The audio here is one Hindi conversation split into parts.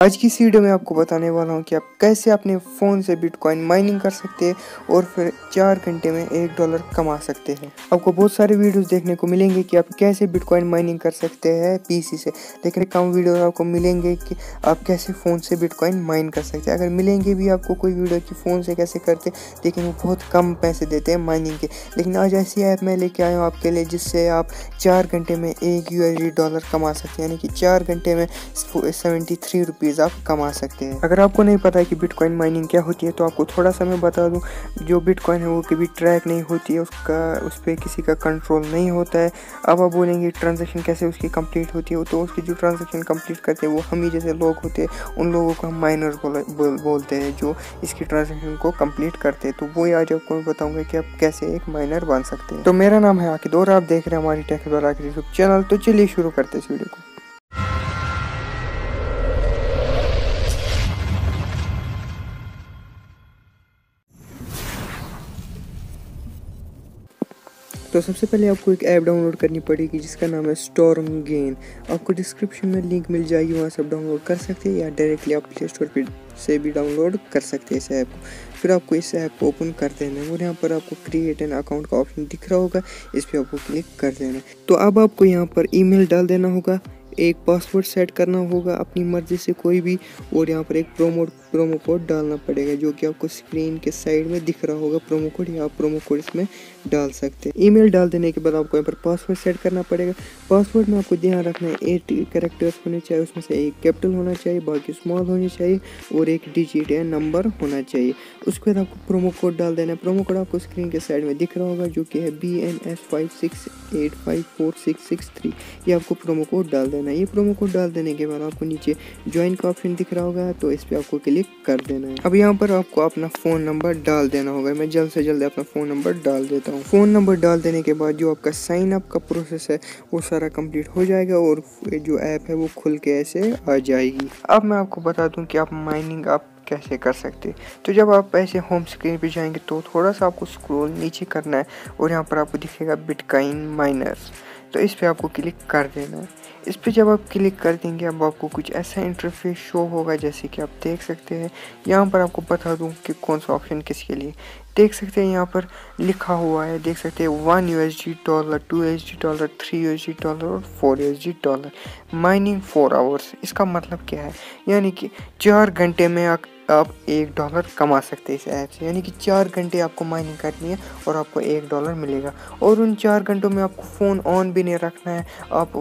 आज की वीडियो में आपको बताने वाला हूँ कि आप कैसे अपने फ़ोन से बिटकॉइन माइनिंग कर सकते हैं और फिर चार घंटे में एक डॉलर कमा सकते हैं। आपको बहुत सारे वीडियोस देखने को मिलेंगे कि आप कैसे बिटकॉइन माइनिंग कर सकते हैं पीसी से। लेकिन कम वीडियो आपको मिलेंगे कि आप कैसे फ़ोन से बिटकॉइन माइन कर सकते हैं। अगर मिलेंगे भी आपको कोई वीडियो कि फ़ोन से कैसे करते लेकिन वो बहुत कम पैसे देते हैं माइनिंग के। लेकिन आज ऐसी ऐप मैं लेके आया हूँ आपके लिए, जिससे आप चार घंटे में एक यू डॉलर कमा सकते हैं। यानी कि चार घंटे में सेवेंटी थ्री रुपीज़ आप कमा सकते हैं। अगर आपको नहीं पता है कि बिटकॉइन माइनिंग क्या होती है तो आपको थोड़ा सा मैं बता दूँ जो बिटकॉइन है वो कभी ट्रैक नहीं होती है उसका उस पर किसी का कंट्रोल नहीं होता है। अब आप बोलेंगे ट्रांजेक्शन कैसे उसकी कंप्लीट होती है तो उसकी जो ट्रांजेक्शन कंप्लीट करते हैं वो हम ही जैसे लोग होते हैं उन लोगों को हम माइनर बोल, बोलते हैं जो इसकी ट्रांजेक्शन को कंप्लीट करते हैं। तो वो आज आपको मैं बताऊँगा कि आप कैसे एक माइनर बन सकते हैं। तो मेरा नाम है आकिद और आप देख रहे हैं हमारी टेक्नोलॉजी यूट्यूब चैनल तो चलिए शुरू करते हैं इस वीडियो को। तो सबसे पहले आपको एक ऐप डाउनलोड करनी पड़ेगी जिसका नाम है स्टोरम गेन आपको डिस्क्रिप्शन में लिंक मिल जाएगी, वहाँ से आप डाउनलोड कर सकते हैं या डायरेक्टली आप प्ले स्टोर पर से भी डाउनलोड कर सकते हैं इस ऐप को। फिर आपको इस ऐप को ओपन कर देना है और यहाँ पर आपको क्रिएट एन अकाउंट का ऑप्शन दिख रहा होगा, इस पर आपको क्लिक कर देना है। तो अब आपको यहाँ पर ईमेल डाल देना होगा, एक पासवर्ड सेट करना होगा अपनी मर्ज़ी से कोई भी और यहाँ पर एक प्रोमो प्रोमो कोड डालना पड़ेगा, जो कि आपको स्क्रीन के साइड में दिख रहा होगा प्रोमो कोड, या आप प्रोमो कोड इसमें डाल सकते हैं। ईमेल डाल देने के बाद आपको यहाँ पर पासवर्ड सेट करना पड़ेगा। पासवर्ड में आपको ध्यान रखना है एट करेक्टर्स होने चाहिए, उसमें से एक कैपिटल होना चाहिए, बाकी स्मॉल होनी चाहिए, और एक डिजिट या नंबर होना चाहिए। उसके बाद आपको प्रोमो कोड डाल देना है। प्रोमो कोड आपको स्क्रीन के साइड में दिख रहा होगा, जो कि है B N S five six eight five four six six three ये आपको प्रोमो कोड डाल देना है। ये प्रोमो कोड डाल देने के बाद आपको नीचे ज्वाइन का ऑप्शन दिख रहा होगा तो इस पर आपको क्लिक कर देना है। अब यहाँ पर आपको अपना फ़ोन नंबर डाल देना होगा। मैं जल्द से जल्द अपना फ़ोन नंबर डाल देता हूँ। फ़ोन नंबर डाल देने के बाद जो आपका साइन अप का प्रोसेस है, वो सारा कंप्लीट हो जाएगा और जो ऐप है, वो खुल के ऐसे आ जाएगी। अब मैं आपको बता दूँ कि आप माइनिंग आप कैसे कर सकते तो जब आप ऐसे होम स्क्रीन पे जाएँगे तो थोड़ा सा आपको स्क्रॉल नीचे करना है और यहाँ पर आपको दिखेगा बिटकाइन माइनर्स तो इस पर आपको क्लिक कर देना है। इस पर जब आप क्लिक कर देंगे, अब आपको कुछ ऐसा इंटरफेस शो होगा जैसे कि आप देख सकते हैं। यहाँ पर आपको बता दूँ कि कौन सा ऑप्शन किसके लिए। देख सकते हैं यहाँ पर लिखा हुआ है, देख सकते हैं one U S G dollar two S G dollar three U S G dollar और four U S G dollar mining four hours इसका मतलब क्या है? यानी कि चार घंटे में आप एक डॉलर कमा सकते हैं इस ऐप से। यानी कि चार घंटे आपको माइनिंग करनी है और आपको एक डॉलर मिलेगा। और उन चार घंटों में आपको फ़ोन ऑन भी नहीं रखना है। आप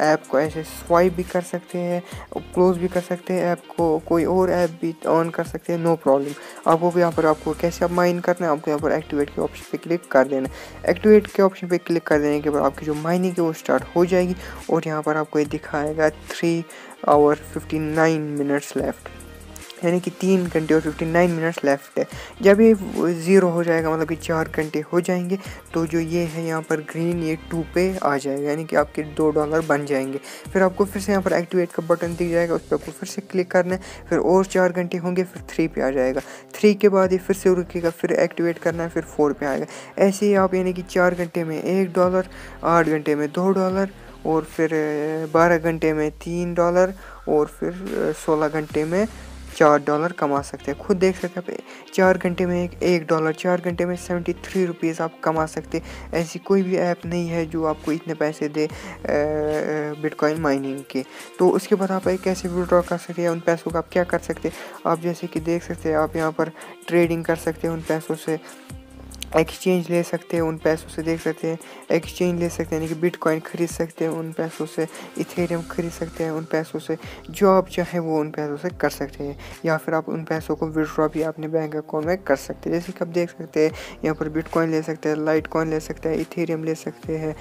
ऐप को ऐसे स्वाइप भी कर सकते हैं क्लोज भी कर सकते हैं ऐप को, कोई और ऐप भी ऑन कर सकते हैं नो प्रॉब्लम आपको भी यहाँ पर आपको कैसे आप माइन करना है, आपको यहाँ पर एक्टिवेट के ऑप्शन पे क्लिक कर देना है। एक्टिवेट के ऑप्शन पे क्लिक कर देने के बाद आपकी जो माइनिंग है, वो स्टार्ट हो जाएगी और यहाँ पर आपको ये दिखाएगा three hour fifty nine minutes left यानी कि तीन घंटे और फिफ्टी नाइन मिनट्स लेफ़्ट है। जब ये ज़ीरो हो जाएगा मतलब कि चार घंटे हो जाएँगे तो जो ये है यहाँ पर ग्रीन ये टू पे आ जाएगा, यानी कि आपके दो डॉलर बन जाएँगे। फिर आपको फिर से यहाँ पर एक्टिवेट का बटन दिख जाएगा, उस पर आपको फिर से क्लिक करना है, फिर और चार घंटे होंगे, फिर थ्री पे आ जाएगा। थ्री के बाद ये फिर से रुकेगा, फिर एक्टिवेट करना है, फिर फोर पे आएगा। ऐसे ही आप यानी कि चार घंटे में एक डॉलर आठ घंटे में दो डॉलर और फिर, बारह घंटे में तीन डॉलर और फिर, सोलह घंटे में चार डॉलर कमा सकते हैं। खुद देख सकते हैं चार घंटे में एक एक डॉलर, चार घंटे में सेवेंटी थ्री रुपीज़ आप कमा सकते हैं। ऐसी कोई भी ऐप नहीं है जो आपको इतने पैसे दे बिटकॉइन माइनिंग के। तो उसके बाद आप एक कैसे विड्रॉ कर सकते हैं उन पैसों का आप क्या कर सकते हैं? आप जैसे कि देख सकते हैं, आप यहाँ पर ट्रेडिंग कर सकते हैं उन पैसों से। एक्सचेंज ले सकते हैं उन पैसों से देख सकते हैं एक्सचेंज ले सकते हैं यानी कि बिटकॉइन खरीद सकते हैं उन पैसों से इथेरियम खरीद सकते हैं उन पैसों से जो आप चाहें वो उन पैसों से कर सकते हैं या फिर आप उन पैसों को विड्रॉ भी अपने बैंक अकाउंट में कर सकते हैं जैसे कि आप देख सकते हैं यहाँ पर बिटकॉइन ले सकते हैं लाइट कॉइन ले सकते हैं इथेरियम ले सकते हैं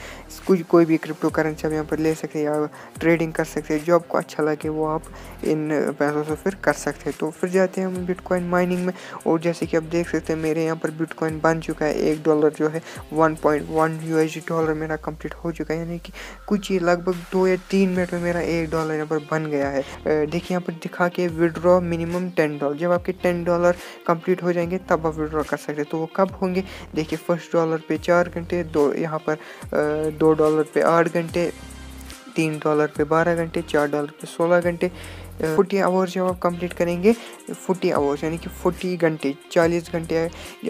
कुछ कोई भी क्रिप्टो करेंसी आप यहाँ पर ले सकते हैं या ट्रेडिंग कर सकते हैं जो आपको अच्छा लगे वो आप इन पैसों से फिर कर सकते हैं तो फिर जाते हैं हम बिटकॉइन माइनिंग में और जैसे कि आप देख सकते हैं मेरे यहाँ पर बिटकॉइन बन चुका है, एक डॉलर जो है one point one U dollar मेरा कंप्लीट हो चुका है, यानी कि कुछ ही लगभग दो या तीन मिनट में मेरा एक डॉलर यहाँ पर बन गया है। देखिए यहाँ पर दिखा के विड्रॉ मिनिमम टेन डॉलर जब आपके टेन डॉलर कंप्लीट हो जाएँगे, तब आप विड्रॉ कर सकते तो वो कब होंगे? देखिए फ़र्स्ट डॉलर पे चार घंटे, दो, यहाँ पर दो डॉलर पे आठ घंटे तीन डॉलर पे बारह घंटे, चार डॉलर पे सोलह घंटे फोर्टी आवर्स जब आप कंप्लीट करेंगे फोर्टी आवर्स यानी कि फोर्टी घंटे, चालीस घंटे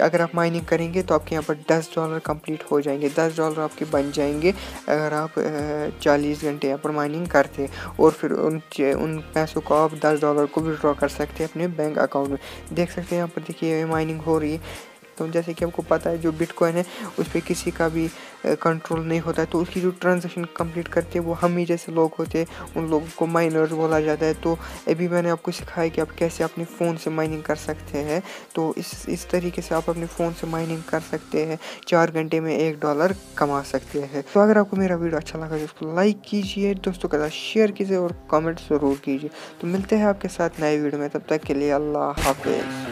अगर आप माइनिंग करेंगे तो आपके यहाँ पर दस डॉलर कंप्लीट हो जाएँगे। दस डॉलर आपके बन जाएँगे अगर आप चालीस घंटे यहाँ पर माइनिंग करते और फिर उन उन पैसों को आप दस डॉलर को विड्रॉ कर सकते हैं अपने बैंक अकाउंट में। देख सकते हैं यहाँ पर देखिए माइनिंग हो रही है। तो जैसे कि आपको पता है, जो बिटकॉइन है, उस पर किसी का भी कंट्रोल नहीं होता है। तो उसकी जो ट्रांजेक्शन कंप्लीट करते हैं, वो हम ही जैसे लोग होते हैं, उन लोगों को माइनर्स बोला जाता है। तो अभी मैंने आपको सिखाया कि आप कैसे अपने फ़ोन से माइनिंग कर सकते हैं। तो इस इस तरीके से आप अपने फ़ोन से माइनिंग कर सकते हैं, चार घंटे में एक डॉलर कमा सकते हैं। तो अगर आपको मेरा वीडियो अच्छा लगा तो उसको लाइक कीजिए, दोस्तों के साथ शेयर कीजिए और कॉमेंट ज़रूर कीजिए। तो मिलते हैं आपके साथ नए वीडियो में, तब तक के लिए अल्लाह हाफिज़।